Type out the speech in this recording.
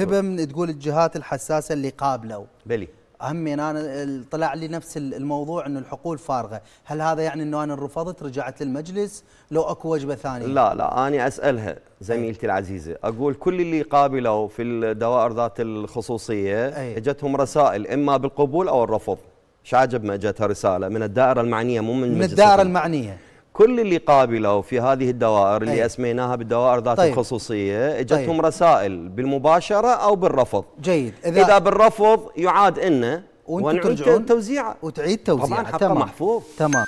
هبه من تقول الجهات الحساسة اللي قابلوا بلي. همين أنا طلع لي نفس الموضوع إنه الحقول فارغة، هل هذا يعني إنه أنا رفضت رجعت للمجلس؟ لو أكو وجبة ثانية؟ لا لا أنا أسألها زميلتي العزيزة. أقول كل اللي قابلوا في الدوائر ذات الخصوصية. إجتهم رسائل إما بالقبول أو الرفض. إيش عجب ما إجتها رسالة. من الدائرة المعنية مو من من الدائرة. المعنية. كل اللي قابلوا في هذه الدوائر اللي أي. أسميناها بالدوائر ذات طيب. الخصوصية اجتهم طيب. رسائل بالمباشرة أو بالرفض. جيد. اذا, إذا بالرفض يعاد إنه ونعيد توزيعه. وتعيد توزيعه. طبعا حقه محفوظ. تمام.